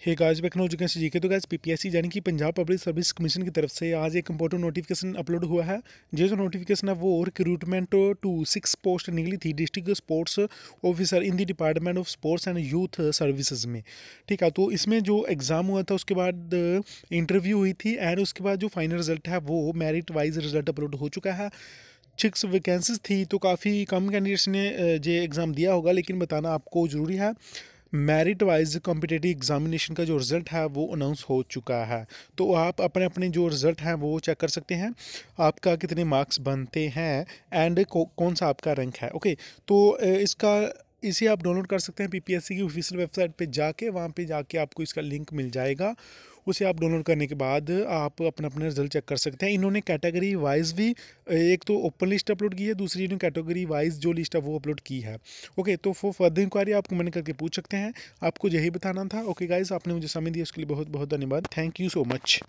Hey guys back हो चुके जी के तो गाइस पीपीएससी यानी कि पंजाब पब्लिक सर्विस कमीशन की तरफ़ से आज एक इंपॉर्टेंट नोटिफिकेशन अपलोड हुआ है। जो जो नोटिफिकेशन है, वो रिक्रूटमेंट टू सिक्स पोस्ट निकली थी district sports officer in the department of sports and youth services में। ठीक है तो इसमें जो एग्ज़ाम हुआ था, उसके बाद इंटरव्यू हुई थी एंड उसके बाद जो फाइनल रिज़ल्ट है, वो मेरिट वाइज रिज़ल्ट अपलोड हो चुका है। सिक्स वैकेंसीज थी तो काफ़ी कम कैंडिडेट्स ने ये एग्ज़ाम दिया होगा, लेकिन बताना आपको ज़रूरी है। मेरिट वाइज कॉम्पिटेटिव एग्जामिनेशन का जो रिज़ल्ट है, वो अनाउंस हो चुका है। तो आप अपने अपने जो रिज़ल्ट हैं, वो चेक कर सकते हैं। आपका कितने मार्क्स बनते हैं एंड कौन सा आपका रैंक है? ओके तो इसका इसे आप डाउनलोड कर सकते हैं पीपीएससी की ऑफिशियल वेबसाइट पे जाके, वहाँ पे जाके आपको इसका लिंक मिल जाएगा। उसे आप डाउनलोड करने के बाद आप अपना अपना रिज़ल्ट चेक कर सकते हैं। इन्होंने कैटेगरी वाइज भी, एक तो ओपन लिस्ट अपलोड की है, दूसरी इन्होंने कैटेगरी वाइज जो लिस्ट है वो अपलोड की है। ओके तो फॉर फर्दर इंक्वायरी आप कमेंट करके पूछ सकते हैं। आपको यही बताना था। ओके गाइज़ आपने मुझे समय दिया, उसके लिए बहुत बहुत धन्यवाद। Thank you so much